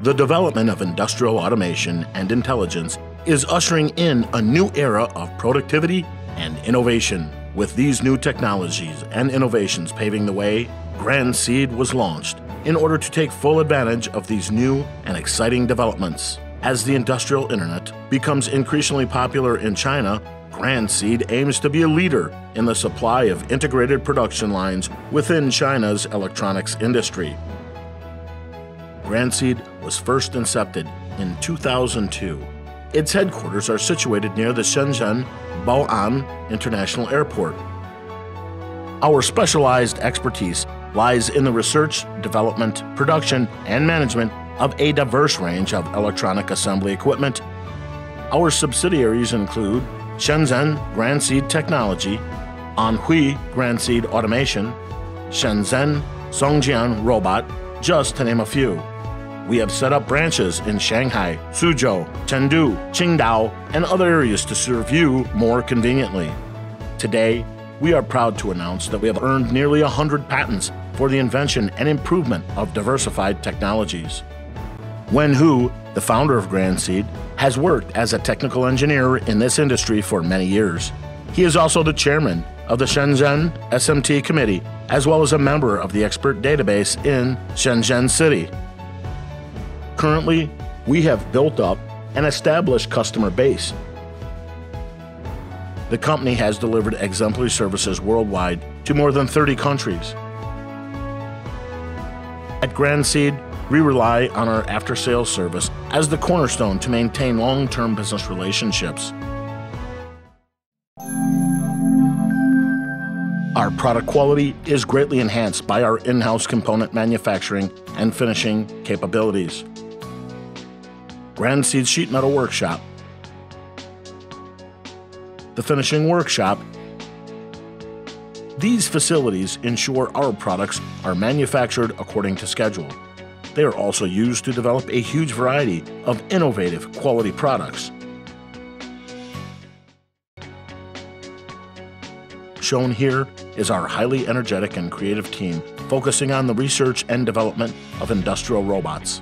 The development of industrial automation and intelligence is ushering in a new era of productivity and innovation. With these new technologies and innovations paving the way, Grand Seed was launched in order to take full advantage of these new and exciting developments. As the industrial internet becomes increasingly popular in China, Grand Seed aims to be a leader in the supply of integrated production lines within China's electronics industry. Grand Seed was first incepted in 2002. Its headquarters are situated near the Shenzhen Bao'an International Airport. Our specialized expertise lies in the research, development, production, and management of a diverse range of electronic assembly equipment. Our subsidiaries include Shenzhen Grand Seed Technology, Anhui Grand Seed Automation, Shenzhen Songjian Robot, just to name a few. We have set up branches in Shanghai, Suzhou, Chengdu, Qingdao, and other areas to serve you more conveniently. Today, we are proud to announce that we have earned nearly 100 patents for the invention and improvement of diversified technologies. Wen Hu, the founder of Grand Seed, has worked as a technical engineer in this industry for many years. He is also the chairman of the Shenzhen SMT Committee, as well as a member of the expert database in Shenzhen City. Currently, we have built up an established customer base. The company has delivered exemplary services worldwide to more than 30 countries. At Grand Seed, we rely on our after sales service as the cornerstone to maintain long term business relationships. Our product quality is greatly enhanced by our in house component manufacturing and finishing capabilities. Grand Seed Sheet Metal Workshop, the Finishing Workshop. These facilities ensure our products are manufactured according to schedule. They are also used to develop a huge variety of innovative quality products. Shown here is our highly energetic and creative team focusing on the research and development of industrial robots.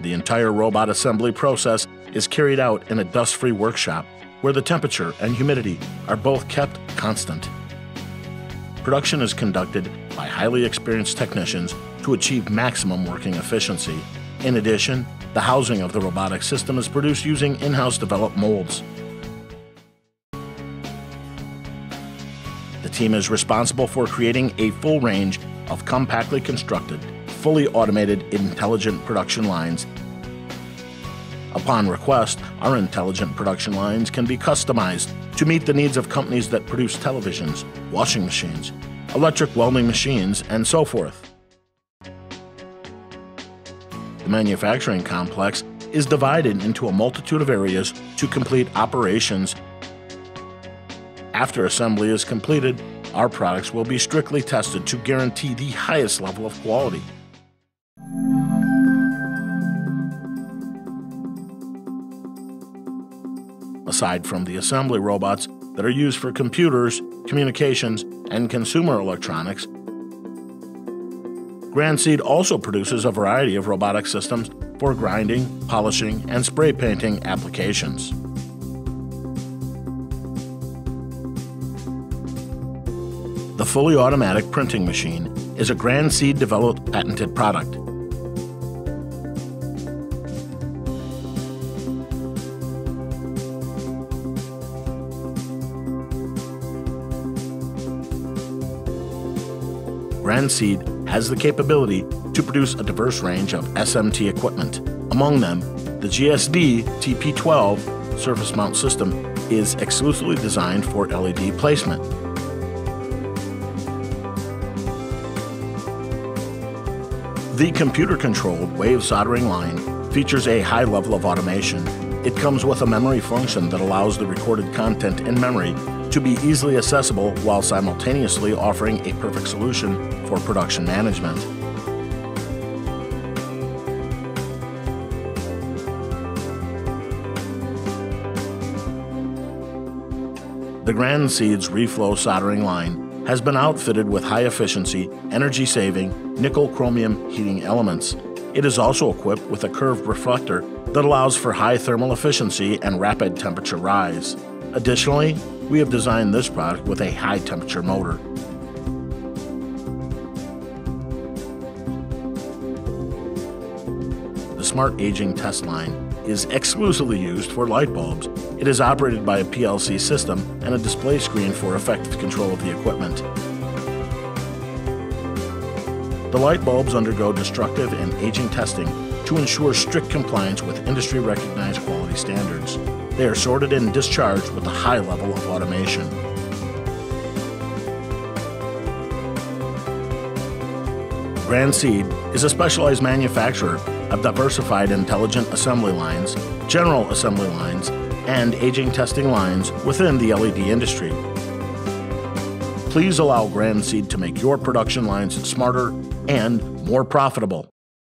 The entire robot assembly process is carried out in a dust free workshop where the temperature and humidity are both kept constant. Production is conducted by highly experienced technicians to achieve maximum working efficiency. In addition, the housing of the robotic system is produced using in house developed molds. The team is responsible for creating a full range of compactly constructed fully automated intelligent production lines. Upon request, our intelligent production lines can be customized to meet the needs of companies that produce televisions, washing machines, electric welding machines, and so forth. The manufacturing complex is divided into a multitude of areas to complete operations. After assembly is completed, our products will be strictly tested to guarantee the highest level of quality. Aside from the assembly robots that are used for computers, communications, and consumer electronics. Grand Seed also produces a variety of robotic systems for grinding, polishing, and spray painting applications. The fully automatic printing machine is a Grand Seed developed patented product. Grand Seed has the capability to produce a diverse range of SMT equipment. Among them, the GSD TP12 surface mount system is exclusively designed for LED placement. The computer controlled wave soldering line features a high level of automation. It comes with a memory function that allows the recorded content in memory to be easily accessible while simultaneously offering a perfect solution for production management. The Grand Seeds reflow soldering line has been outfitted with high efficiency, energy saving, nickel chromium heating elements. It is also equipped with a curved reflector that allows for high thermal efficiency and rapid temperature rise. Additionally, we have designed this product with a high temperature motor. The Smart Aging Test Line is exclusively used for light bulbs. It is operated by a PLC system and a display screen for effective control of the equipment. The light bulbs undergo destructive and aging testing to ensure strict compliance with industry recognized quality standards. They are sorted and discharged with a high level of automation. Grand Seed is a specialized manufacturer of diversified intelligent assembly lines, general assembly lines, and aging testing lines within the LED industry. Please allow Grand Seed to make your production lines smarter and more profitable.